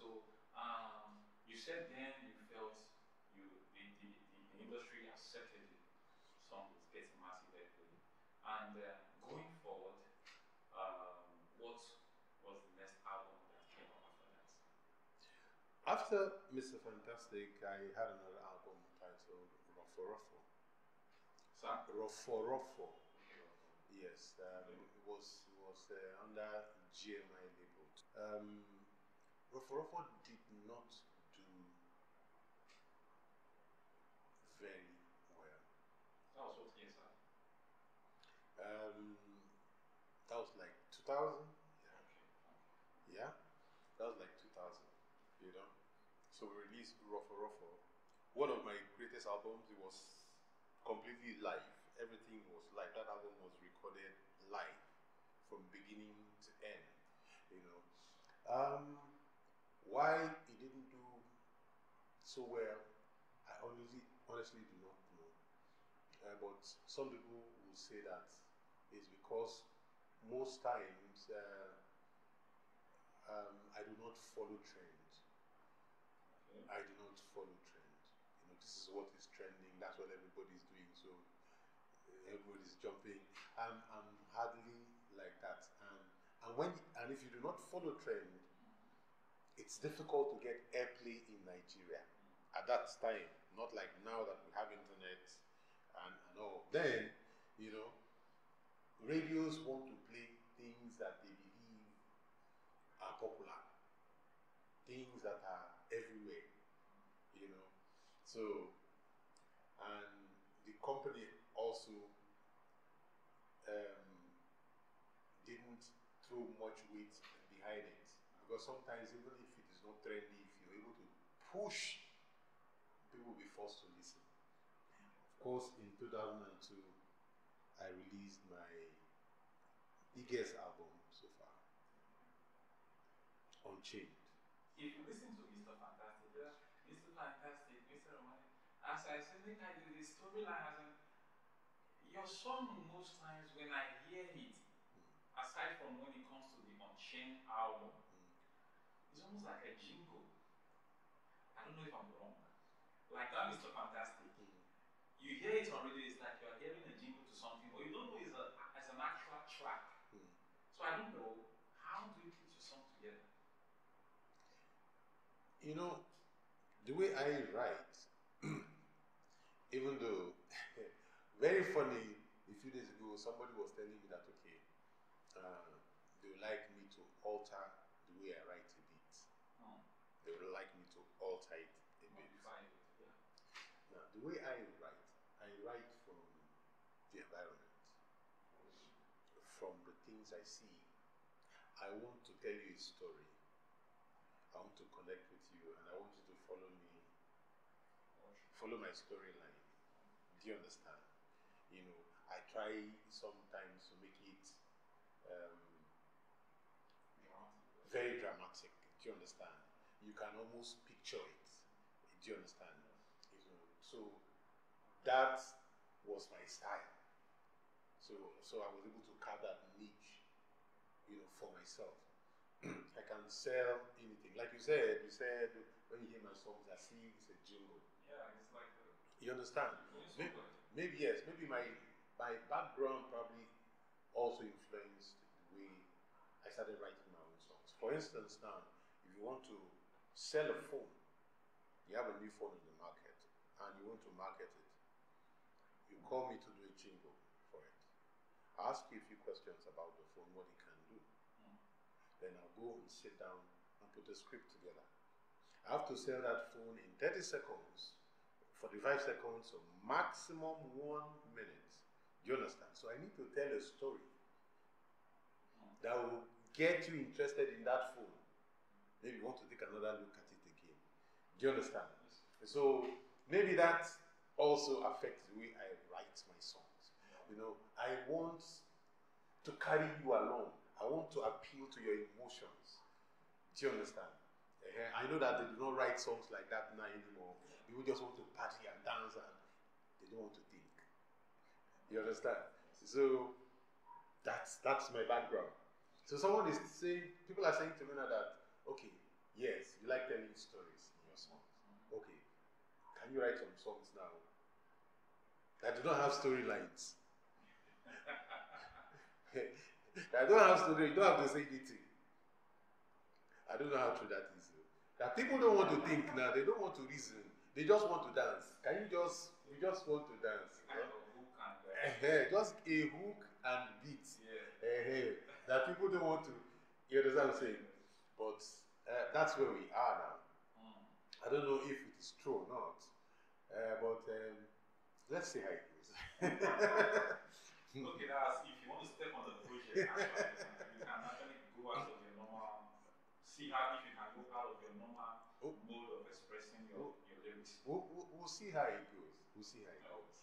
So um, you said then you felt you the, the, the, the industry accepted the song was getting massive airplay. And uh, going forward, um, what was the next album that came up after that? After Mr. Fantastic, I had another album titled Ruffo Ruffo. Sir? Ruffo Ruffo. Yes, um, it was it was uh, under GMI label. Um, Ruffo did not do very well. That was what year, sir? Um, that was like 2000. Yeah. Okay. Yeah, that was like 2000, you know. So we released Ruffo Ruffo. One of my greatest albums, it was completely live. Everything was live. That album was recorded live from beginning to end, you know. Why it didn't do so well, I honestly, honestly do not know. Uh, but some people will say that it's because most times uh, um, I do not follow trend. Okay. I do not follow trend. You know, this is what is trending. That's what everybody's doing. So uh, everybody's jumping. I'm, I'm hardly like that. And and when and if you do not follow trend, it's difficult to get airplay in Nigeria at that time. Not like now that we have internet and, and all. Then, you know, radios want to play things that they believe are popular, things that are everywhere, you know. So, and the company also um, didn't throw much weight behind it because sometimes even if it is not trendy, if you're able to push, people will be forced to listen. Of course, in 2002, I released my biggest album so far, Unchained. If you listen to Mr. Fantastic, yeah, Mr. Fantastic, Mr. Romani, as I said, I did the storyline as in your song most times when I hear it, hmm. aside from when it comes to the Unchained album, like a jingle. I don't know if I'm wrong. Like that Mr. Fantastic. You hear it on radio, it's like you're hearing a jingle to something, but you don't know it's, a, it's an actual track. Mm. So I don't know, how do you put your song together? You know, the way I write, even though, very funny, a few days ago, somebody was telling me that, okay, uh, they would like me to alter the way I write a bit. Hmm. They would like me to alter it a bit. Modify it, yeah. Now, the way I write, I write from the environment, from the things I see. I want to tell you a story. I want to connect with you, and I want you to follow me, follow my storyline. Do you understand? You know, I try sometimes to make it um, very dramatic. Do you understand? You can almost picture it. Do you understand? You know, so that was my style. So so I was able to carve that niche, you know, for myself. I can sell anything. Like you said, you said when you hear my songs, I see it's a jingle. Yeah, it's like a, You understand? Maybe, maybe yes, maybe my my background probably also influenced the way I started writing my own songs. For instance, now if you want to sell a phone, you have a new phone in the market and you want to market it, you call me to do a jingle for it. I ask you a few questions about the phone, what it can do. Mm. Then I'll go and sit down and put a script together. I have to sell that phone in 30 seconds, 45 seconds, or maximum one minute. Do you understand? So I need to tell a story that will get you interested in that phone. Maybe you want to take another look at it again. Do you understand? So maybe that also affects the way I write my songs. You know, I want to carry you along. I want to appeal to your emotions. Do you understand? Eh, I know that they do not write songs like that now anymore. People just want to party and dance and they don't want to think. You understand? So that's that's my background. So someone is saying, people are saying to me now that, okay, Yes, you like telling stories in your songs. Okay, can you write some songs now that do not have storylines? I don't have story. You don't have to say anything. I don't know how true that is. That people don't want to think now. They don't want to reason. They just want to dance. Can you just? You just want to dance. Kind of hook and uh, just a hook and beat. yeah. Eh-heh, that people don't want to. You understand what I'm saying? But uh, that's where we are now. Mm. I don't know if it is true or not. Uh, but um, let's see how it goes. Okay, that's if you want to step on the project, actually, you can actually go out of your normal, see how if you can go out of your normal Oh. mode of expressing your, your lyrics. we'll, we'll, we'll see how it goes. We'll see how it goes.